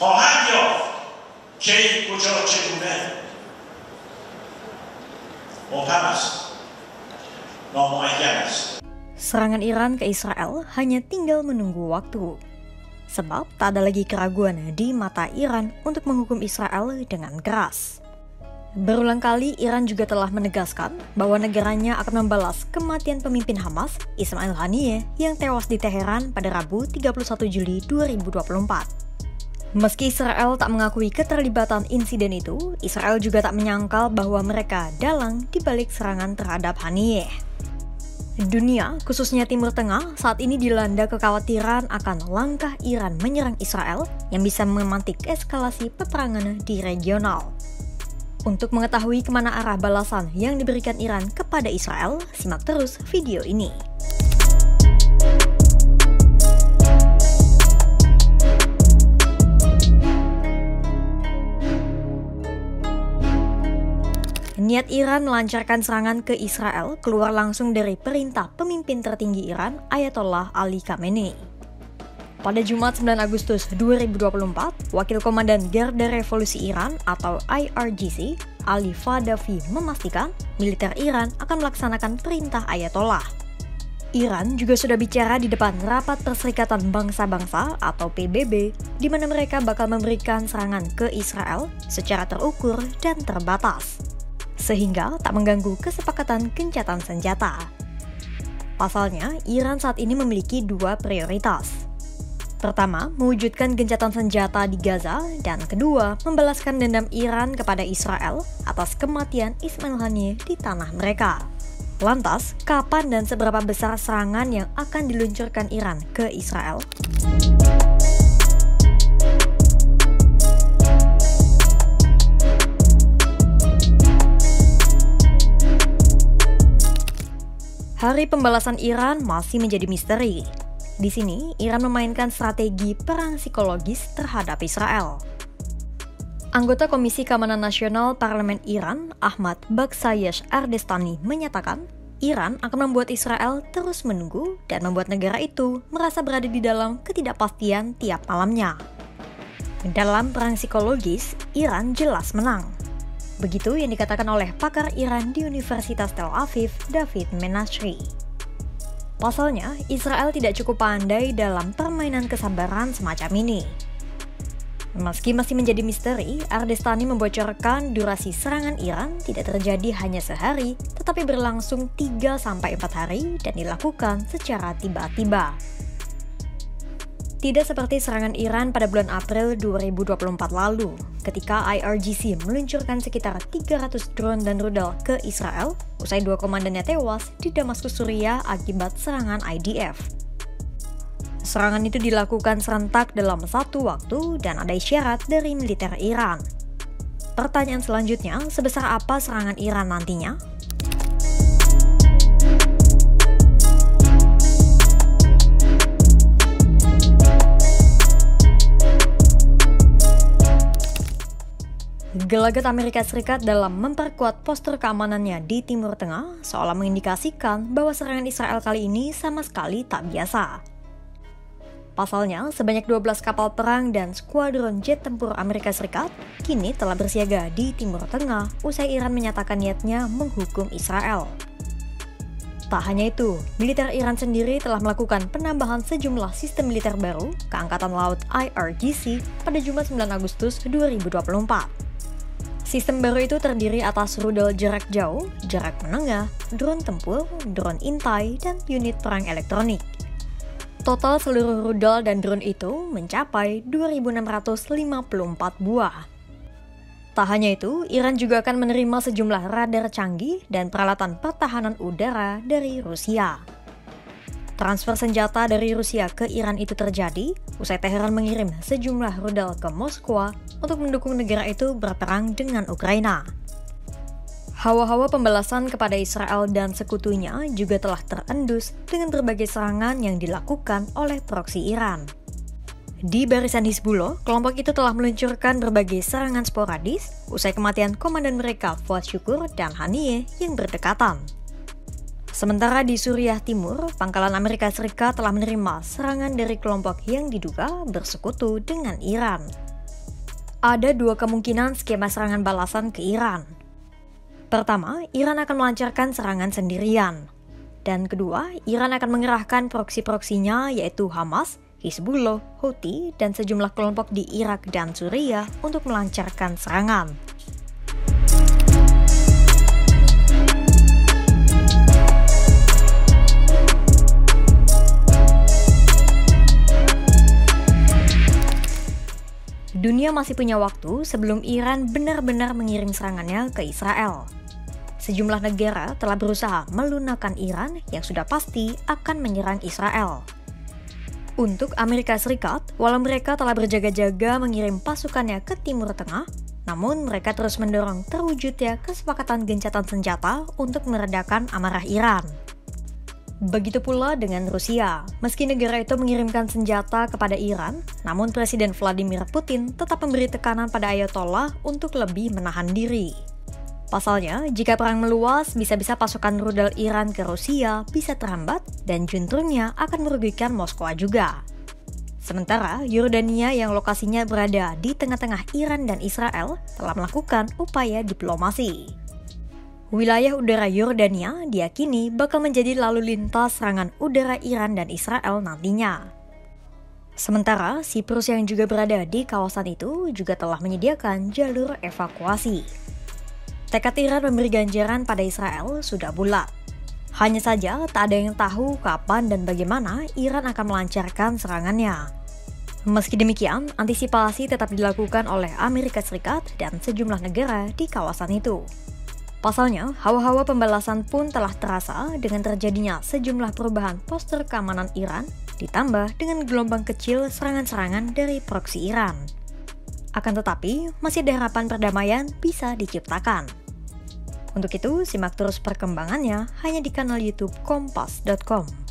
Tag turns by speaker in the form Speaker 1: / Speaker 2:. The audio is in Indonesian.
Speaker 1: خواهد یافت کی کجا چگونه مبهم است نامعین است
Speaker 2: Serangan Iran ke Israel hanya tinggal menunggu waktu. Sebab tak ada lagi keraguan di mata Iran untuk menghukum Israel dengan keras. Berulang kali Iran juga telah menegaskan bahwa negaranya akan membalas kematian pemimpin Hamas, Ismail Haniyeh, yang tewas di Teheran pada Rabu 31 Juli 2024. Meski Israel tak mengakui keterlibatan insiden itu, Israel juga tak menyangkal bahwa mereka dalang di balik serangan terhadap Haniyeh. Dunia, khususnya Timur Tengah, saat ini dilanda kekhawatiran akan langkah Iran menyerang Israel yang bisa memantik eskalasi peperangan di regional. Untuk mengetahui ke mana arah balasan yang diberikan Iran kepada Israel, simak terus video ini. Niat Iran melancarkan serangan ke Israel keluar langsung dari perintah pemimpin tertinggi Iran, Ayatollah Ali Khamenei. Pada Jumat 9 Agustus 2024, Wakil Komandan Garda Revolusi Iran atau IRGC, Ali Fadavi memastikan militer Iran akan melaksanakan perintah Ayatollah. Iran juga sudah bicara di depan Rapat Perserikatan Bangsa-Bangsa atau PBB, di mana mereka bakal memberikan serangan ke Israel secara terukur dan terbatas, sehingga tak mengganggu kesepakatan gencatan senjata. Pasalnya, Iran saat ini memiliki dua prioritas, Pertama, mewujudkan gencatan senjata di Gaza, dan kedua, membalaskan dendam Iran kepada Israel atas kematian Ismail Haniyeh di tanah mereka. Lantas, kapan dan seberapa besar serangan yang akan diluncurkan Iran ke Israel? Hari pembalasan Iran masih menjadi misteri. Di sini, Iran memainkan strategi perang psikologis terhadap Israel. Anggota Komisi Keamanan Nasional Parlemen Iran, Ahmad Baksayesh Ardestani, menyatakan Iran akan membuat Israel terus menunggu dan membuat negara itu merasa berada di dalam ketidakpastian tiap malamnya. Dalam perang psikologis, Iran jelas menang. Begitu yang dikatakan oleh pakar Iran di Universitas Tel Aviv, David Menashri. Pasalnya, Israel tidak cukup pandai dalam permainan kesabaran semacam ini. Meski masih menjadi misteri, Ardestani membocorkan durasi serangan Iran tidak terjadi hanya sehari, tetapi berlangsung 3-4 hari dan dilakukan secara tiba-tiba. Tidak seperti serangan Iran pada bulan April 2024 lalu, ketika IRGC meluncurkan sekitar 300 drone dan rudal ke Israel, usai dua komandannya tewas di Damaskus, Suriah akibat serangan IDF. Serangan itu dilakukan serentak dalam satu waktu dan ada isyarat dari militer Iran. Pertanyaan selanjutnya, sebesar apa serangan Iran nantinya? Gelagat Amerika Serikat dalam memperkuat postur keamanannya di Timur Tengah seolah mengindikasikan bahwa serangan Israel kali ini sama sekali tak biasa. Pasalnya, sebanyak 12 kapal perang dan skuadron jet tempur Amerika Serikat kini telah bersiaga di Timur Tengah usai Iran menyatakan niatnya menghukum Israel. Tak hanya itu, militer Iran sendiri telah melakukan penambahan sejumlah sistem militer baru ke Angkatan Laut IRGC pada Jumat 9 Agustus 2024. Sistem baru itu terdiri atas rudal jarak jauh, jarak menengah, drone tempur, drone intai, dan unit perang elektronik. Total seluruh rudal dan drone itu mencapai 2.654 buah. Tak hanya itu, Iran juga akan menerima sejumlah radar canggih dan peralatan pertahanan udara dari Rusia. Transfer senjata dari Rusia ke Iran itu terjadi usai Teheran mengirim sejumlah rudal ke Moskwa untuk mendukung negara itu berperang dengan Ukraina. Hawa-hawa pembalasan kepada Israel dan sekutunya juga telah terendus dengan berbagai serangan yang dilakukan oleh proksi Iran. Di barisan Hizbullah, kelompok itu telah meluncurkan berbagai serangan sporadis usai kematian komandan mereka Fuad Syukur dan Haniyeh yang berdekatan. Sementara di Suriah Timur, pangkalan Amerika Serikat telah menerima serangan dari kelompok yang diduga bersekutu dengan Iran. Ada dua kemungkinan skema serangan balasan ke Iran. Pertama, Iran akan melancarkan serangan sendirian. Dan kedua, Iran akan mengerahkan proksi-proksinya yaitu Hamas, Hizbullah, Houthi, dan sejumlah kelompok di Irak dan Suriah untuk melancarkan serangan. Dunia masih punya waktu sebelum Iran benar-benar mengirim serangannya ke Israel. Sejumlah negara telah berusaha melunakkan Iran yang sudah pasti akan menyerang Israel. Untuk Amerika Serikat, walau mereka telah berjaga-jaga mengirim pasukannya ke Timur Tengah, namun mereka terus mendorong terwujudnya kesepakatan gencatan senjata untuk meredakan amarah Iran. Begitu pula dengan Rusia. Meski negara itu mengirimkan senjata kepada Iran, namun Presiden Vladimir Putin tetap memberi tekanan pada Ayatollah untuk lebih menahan diri. Pasalnya, jika perang meluas, bisa-bisa pasukan rudal Iran ke Rusia bisa terhambat dan juntrungnya akan merugikan Moskwa juga. Sementara, Yordania yang lokasinya berada di tengah-tengah Iran dan Israel telah melakukan upaya diplomasi. Wilayah udara Yordania diyakini bakal menjadi lalu lintas serangan udara Iran dan Israel nantinya. Sementara, Siprus yang juga berada di kawasan itu juga telah menyediakan jalur evakuasi. Tekad Iran memberi ganjaran pada Israel sudah bulat. Hanya saja tak ada yang tahu kapan dan bagaimana Iran akan melancarkan serangannya. Meski demikian, antisipasi tetap dilakukan oleh Amerika Serikat dan sejumlah negara di kawasan itu. Pasalnya, hawa-hawa pembalasan pun telah terasa dengan terjadinya sejumlah perubahan poster keamanan Iran, ditambah dengan gelombang kecil serangan-serangan dari proksi Iran. Akan tetapi, masih ada harapan perdamaian bisa diciptakan. Untuk itu, simak terus perkembangannya hanya di kanal YouTube Kompas.com.